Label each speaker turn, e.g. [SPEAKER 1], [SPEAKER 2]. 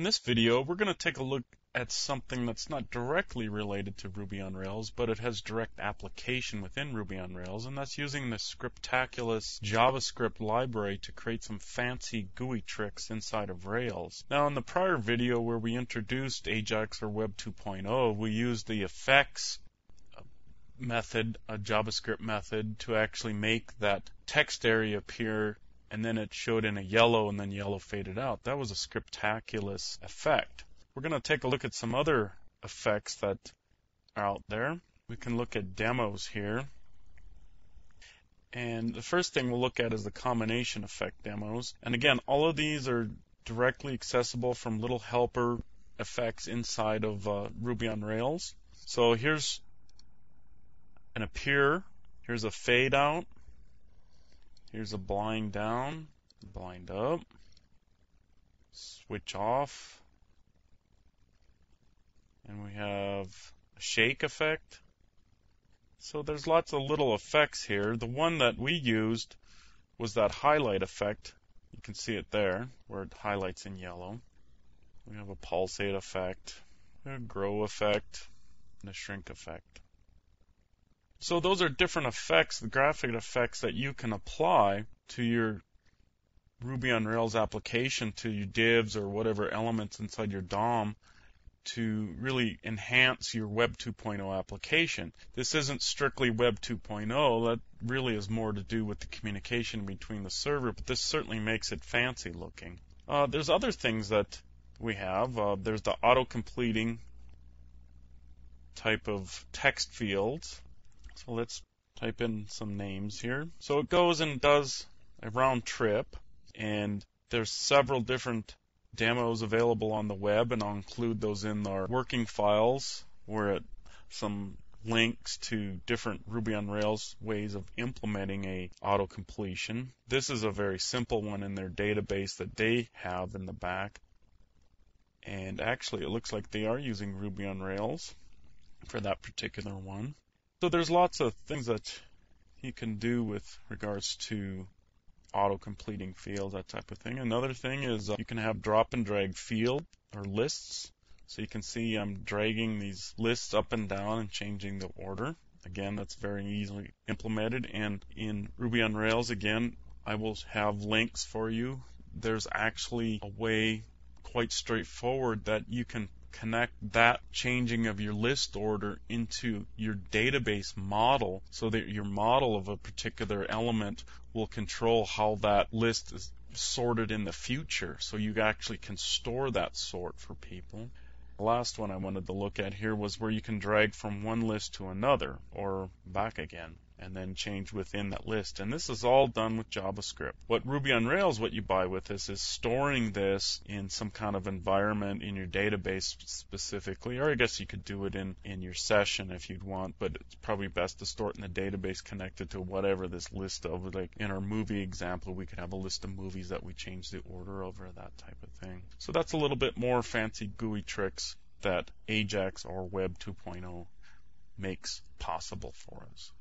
[SPEAKER 1] In this video, we're going to take a look at something that's not directly related to Ruby on Rails, but it has direct application within Ruby on Rails, and that's using the Scriptaculous JavaScript library to create some fancy GUI tricks inside of Rails. Now, in the prior video where we introduced Ajax or Web 2.0, we used the effects method, a JavaScript method, to actually make that text area appear and then it showed in a yellow and then yellow faded out. That was a scriptaculous effect. We're going to take a look at some other effects that are out there. We can look at demos here. And the first thing we'll look at is the combination effect demos. And again, all of these are directly accessible from little helper effects inside of uh, Ruby on Rails. So here's an appear, here's a fade out, Here's a blind down, blind up, switch off, and we have a shake effect. So there's lots of little effects here. The one that we used was that highlight effect. You can see it there where it highlights in yellow. We have a pulsate effect, a grow effect, and a shrink effect. So those are different effects, the graphic effects that you can apply to your Ruby on Rails application, to your divs or whatever elements inside your DOM to really enhance your Web 2.0 application. This isn't strictly Web 2.0, that really is more to do with the communication between the server, but this certainly makes it fancy looking. Uh, there's other things that we have. Uh, there's the auto completing type of text fields. So let's type in some names here. So it goes and does a round trip, and there's several different demos available on the web, and I'll include those in our working files where it some links to different Ruby on Rails ways of implementing a auto completion. This is a very simple one in their database that they have in the back. And actually, it looks like they are using Ruby on Rails for that particular one. So there's lots of things that you can do with regards to auto completing fields, that type of thing. Another thing is uh, you can have drop and drag field or lists. So you can see I'm dragging these lists up and down and changing the order. Again, that's very easily implemented. And in Ruby on Rails, again, I will have links for you. There's actually a way quite straightforward that you can connect that changing of your list order into your database model so that your model of a particular element will control how that list is sorted in the future so you actually can store that sort for people. The last one I wanted to look at here was where you can drag from one list to another or back again and then change within that list. And this is all done with JavaScript. What Ruby on Rails, what you buy with this, is storing this in some kind of environment in your database specifically, or I guess you could do it in, in your session if you'd want, but it's probably best to store it in the database connected to whatever this list of, like in our movie example, we could have a list of movies that we change the order over, that type of thing. So that's a little bit more fancy GUI tricks that Ajax or Web 2.0 makes possible for us.